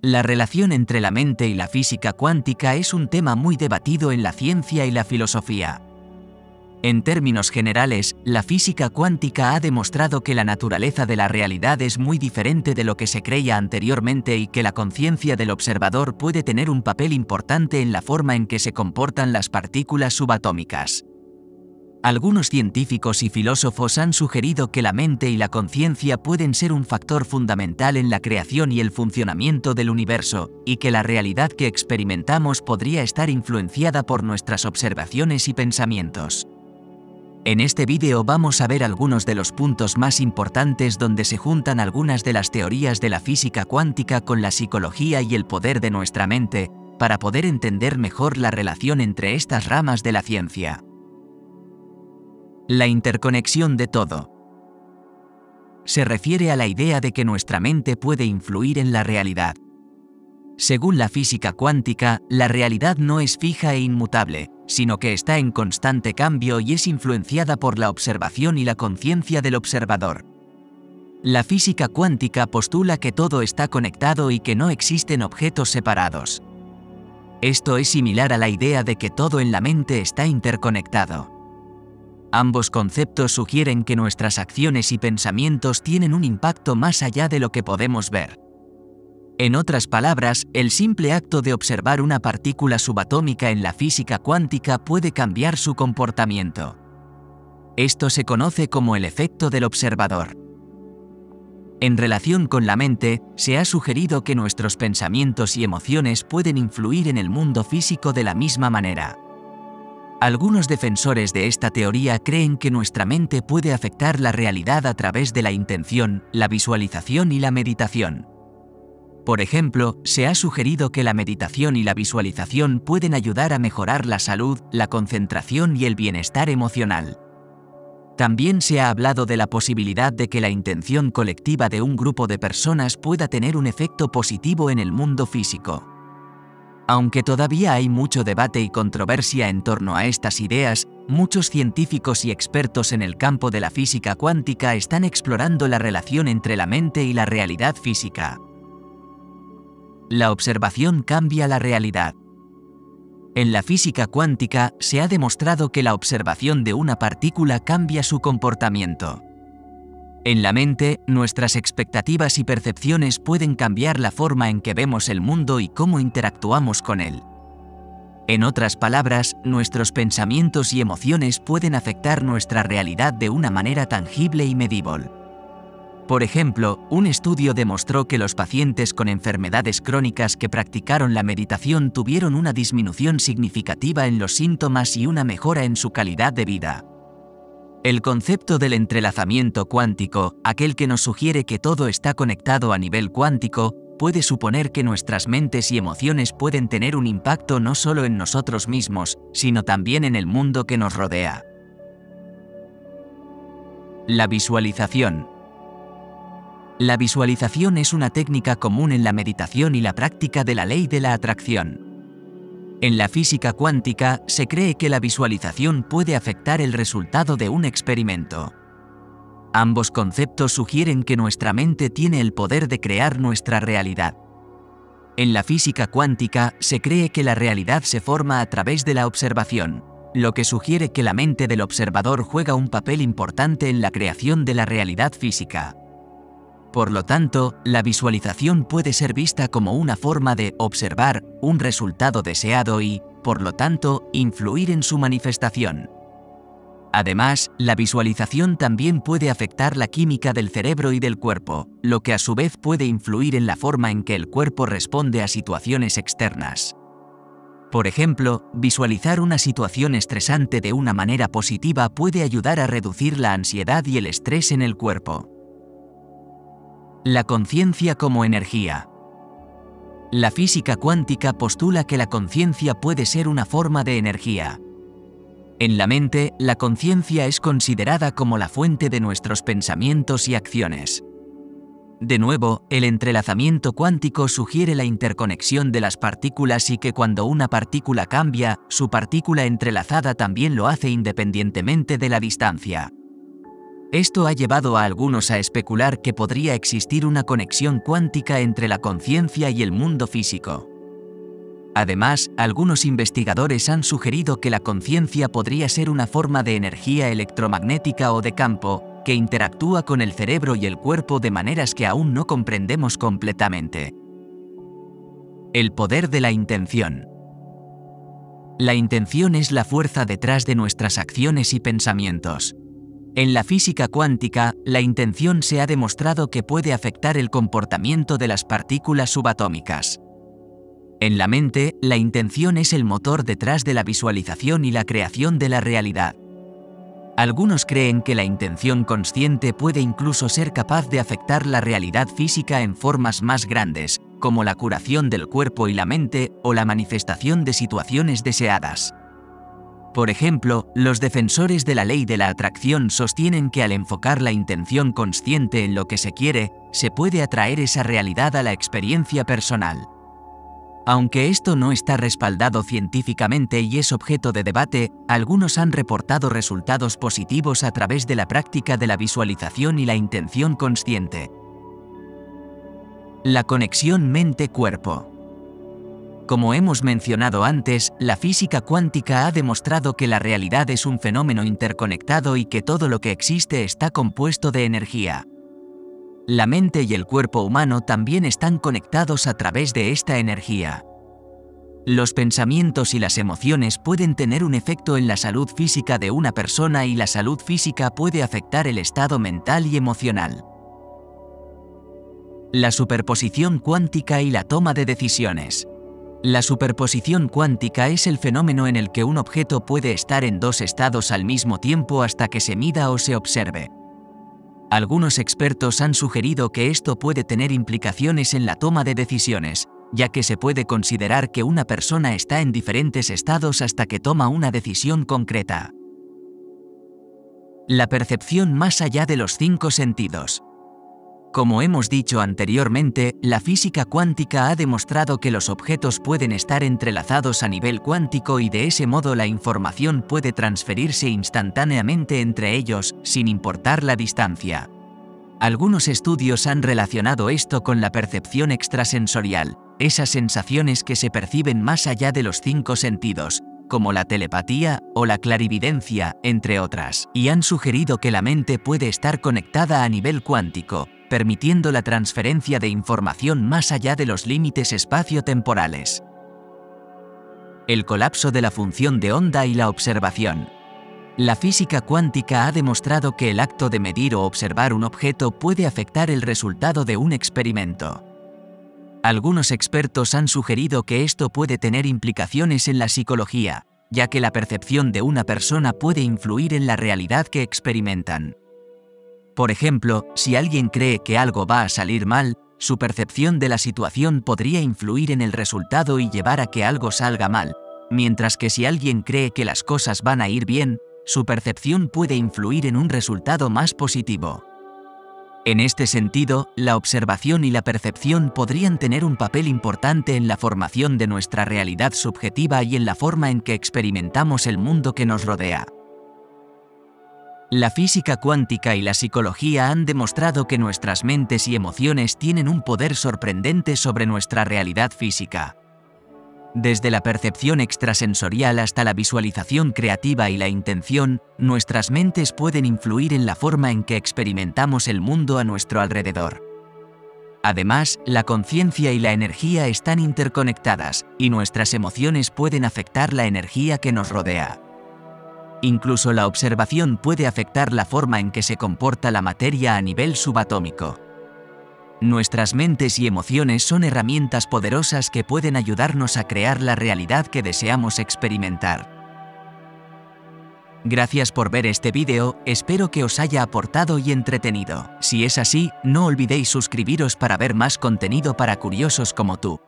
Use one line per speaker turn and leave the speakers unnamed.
La relación entre la mente y la física cuántica es un tema muy debatido en la ciencia y la filosofía. En términos generales, la física cuántica ha demostrado que la naturaleza de la realidad es muy diferente de lo que se creía anteriormente y que la conciencia del observador puede tener un papel importante en la forma en que se comportan las partículas subatómicas. Algunos científicos y filósofos han sugerido que la mente y la conciencia pueden ser un factor fundamental en la creación y el funcionamiento del universo, y que la realidad que experimentamos podría estar influenciada por nuestras observaciones y pensamientos. En este vídeo vamos a ver algunos de los puntos más importantes donde se juntan algunas de las teorías de la física cuántica con la psicología y el poder de nuestra mente, para poder entender mejor la relación entre estas ramas de la ciencia. La interconexión de todo. Se refiere a la idea de que nuestra mente puede influir en la realidad. Según la física cuántica, la realidad no es fija e inmutable, sino que está en constante cambio y es influenciada por la observación y la conciencia del observador. La física cuántica postula que todo está conectado y que no existen objetos separados. Esto es similar a la idea de que todo en la mente está interconectado. Ambos conceptos sugieren que nuestras acciones y pensamientos tienen un impacto más allá de lo que podemos ver. En otras palabras, el simple acto de observar una partícula subatómica en la física cuántica puede cambiar su comportamiento. Esto se conoce como el efecto del observador. En relación con la mente, se ha sugerido que nuestros pensamientos y emociones pueden influir en el mundo físico de la misma manera. Algunos defensores de esta teoría creen que nuestra mente puede afectar la realidad a través de la intención, la visualización y la meditación. Por ejemplo, se ha sugerido que la meditación y la visualización pueden ayudar a mejorar la salud, la concentración y el bienestar emocional. También se ha hablado de la posibilidad de que la intención colectiva de un grupo de personas pueda tener un efecto positivo en el mundo físico. Aunque todavía hay mucho debate y controversia en torno a estas ideas, muchos científicos y expertos en el campo de la física cuántica están explorando la relación entre la mente y la realidad física. La observación cambia la realidad. En la física cuántica se ha demostrado que la observación de una partícula cambia su comportamiento. En la mente, nuestras expectativas y percepciones pueden cambiar la forma en que vemos el mundo y cómo interactuamos con él. En otras palabras, nuestros pensamientos y emociones pueden afectar nuestra realidad de una manera tangible y medible. Por ejemplo, un estudio demostró que los pacientes con enfermedades crónicas que practicaron la meditación tuvieron una disminución significativa en los síntomas y una mejora en su calidad de vida. El concepto del entrelazamiento cuántico, aquel que nos sugiere que todo está conectado a nivel cuántico, puede suponer que nuestras mentes y emociones pueden tener un impacto no solo en nosotros mismos, sino también en el mundo que nos rodea. La visualización. La visualización es una técnica común en la meditación y la práctica de la ley de la atracción. En la física cuántica se cree que la visualización puede afectar el resultado de un experimento. Ambos conceptos sugieren que nuestra mente tiene el poder de crear nuestra realidad. En la física cuántica se cree que la realidad se forma a través de la observación, lo que sugiere que la mente del observador juega un papel importante en la creación de la realidad física. Por lo tanto, la visualización puede ser vista como una forma de observar un resultado deseado y, por lo tanto, influir en su manifestación. Además, la visualización también puede afectar la química del cerebro y del cuerpo, lo que a su vez puede influir en la forma en que el cuerpo responde a situaciones externas. Por ejemplo, visualizar una situación estresante de una manera positiva puede ayudar a reducir la ansiedad y el estrés en el cuerpo. La conciencia como energía. La física cuántica postula que la conciencia puede ser una forma de energía. En la mente, la conciencia es considerada como la fuente de nuestros pensamientos y acciones. De nuevo, el entrelazamiento cuántico sugiere la interconexión de las partículas y que cuando una partícula cambia, su partícula entrelazada también lo hace independientemente de la distancia. Esto ha llevado a algunos a especular que podría existir una conexión cuántica entre la conciencia y el mundo físico. Además, algunos investigadores han sugerido que la conciencia podría ser una forma de energía electromagnética o de campo, que interactúa con el cerebro y el cuerpo de maneras que aún no comprendemos completamente. El poder de la intención. La intención es la fuerza detrás de nuestras acciones y pensamientos. En la física cuántica, la intención se ha demostrado que puede afectar el comportamiento de las partículas subatómicas. En la mente, la intención es el motor detrás de la visualización y la creación de la realidad. Algunos creen que la intención consciente puede incluso ser capaz de afectar la realidad física en formas más grandes, como la curación del cuerpo y la mente o la manifestación de situaciones deseadas. Por ejemplo, los defensores de la ley de la atracción sostienen que al enfocar la intención consciente en lo que se quiere, se puede atraer esa realidad a la experiencia personal. Aunque esto no está respaldado científicamente y es objeto de debate, algunos han reportado resultados positivos a través de la práctica de la visualización y la intención consciente. La conexión mente-cuerpo. Como hemos mencionado antes, la física cuántica ha demostrado que la realidad es un fenómeno interconectado y que todo lo que existe está compuesto de energía. La mente y el cuerpo humano también están conectados a través de esta energía. Los pensamientos y las emociones pueden tener un efecto en la salud física de una persona y la salud física puede afectar el estado mental y emocional. La superposición cuántica y la toma de decisiones. La superposición cuántica es el fenómeno en el que un objeto puede estar en dos estados al mismo tiempo hasta que se mida o se observe. Algunos expertos han sugerido que esto puede tener implicaciones en la toma de decisiones, ya que se puede considerar que una persona está en diferentes estados hasta que toma una decisión concreta. La percepción más allá de los cinco sentidos. Como hemos dicho anteriormente, la física cuántica ha demostrado que los objetos pueden estar entrelazados a nivel cuántico y de ese modo la información puede transferirse instantáneamente entre ellos, sin importar la distancia. Algunos estudios han relacionado esto con la percepción extrasensorial, esas sensaciones que se perciben más allá de los cinco sentidos, como la telepatía o la clarividencia, entre otras, y han sugerido que la mente puede estar conectada a nivel cuántico, permitiendo la transferencia de información más allá de los límites espacio-temporales. El colapso de la función de onda y la observación. La física cuántica ha demostrado que el acto de medir o observar un objeto puede afectar el resultado de un experimento. Algunos expertos han sugerido que esto puede tener implicaciones en la psicología, ya que la percepción de una persona puede influir en la realidad que experimentan. Por ejemplo, si alguien cree que algo va a salir mal, su percepción de la situación podría influir en el resultado y llevar a que algo salga mal, mientras que si alguien cree que las cosas van a ir bien, su percepción puede influir en un resultado más positivo. En este sentido, la observación y la percepción podrían tener un papel importante en la formación de nuestra realidad subjetiva y en la forma en que experimentamos el mundo que nos rodea. La física cuántica y la psicología han demostrado que nuestras mentes y emociones tienen un poder sorprendente sobre nuestra realidad física. Desde la percepción extrasensorial hasta la visualización creativa y la intención, nuestras mentes pueden influir en la forma en que experimentamos el mundo a nuestro alrededor. Además, la conciencia y la energía están interconectadas, y nuestras emociones pueden afectar la energía que nos rodea. Incluso la observación puede afectar la forma en que se comporta la materia a nivel subatómico. Nuestras mentes y emociones son herramientas poderosas que pueden ayudarnos a crear la realidad que deseamos experimentar. Gracias por ver este vídeo, espero que os haya aportado y entretenido. Si es así, no olvidéis suscribiros para ver más contenido para curiosos como tú.